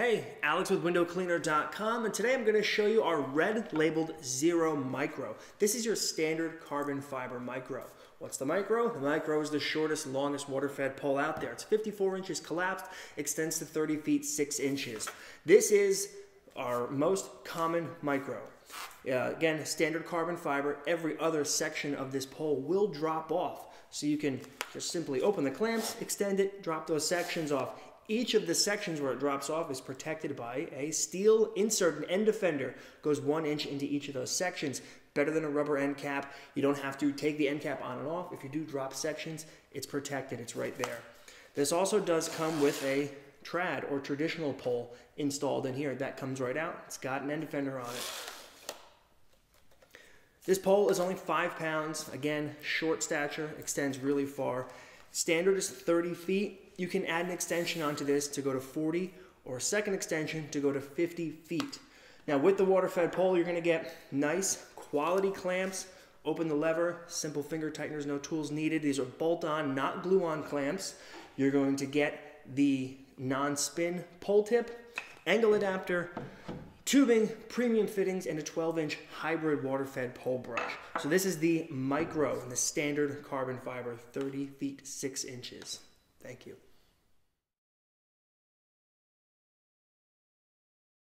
Hey, Alex with windowcleaner.com and today I'm going to show you our red labeled Xero Micro. This is your standard carbon fiber micro. What's the micro? The micro is the shortest, longest water-fed pole out there. It's 54 inches collapsed, extends to 30 feet 6 inches. This is our most common micro. Uh, again, standard carbon fiber, every other section of this pole will drop off. So you can just simply open the clamps, extend it, drop those sections off. Each of the sections where it drops off is protected by a steel insert, an end defender. Goes one inch into each of those sections. Better than a rubber end cap. You don't have to take the end cap on and off. If you do drop sections, it's protected. It's right there. This also does come with a trad or traditional pole installed in here. That comes right out. It's got an end defender on it. This pole is only five pounds. Again, short stature, extends really far. Standard is 30 feet. You can add an extension onto this to go to 40 or a second extension to go to 50 feet. Now with the water fed pole, you're gonna get nice quality clamps. Open the lever, simple finger tighteners, no tools needed. These are bolt on, not glue on clamps. You're going to get the non-spin pole tip, angle adapter, tubing, premium fittings, and a 12-inch hybrid water-fed pole brush. So this is the micro, and the standard carbon fiber, 30 feet 6 inches. Thank you.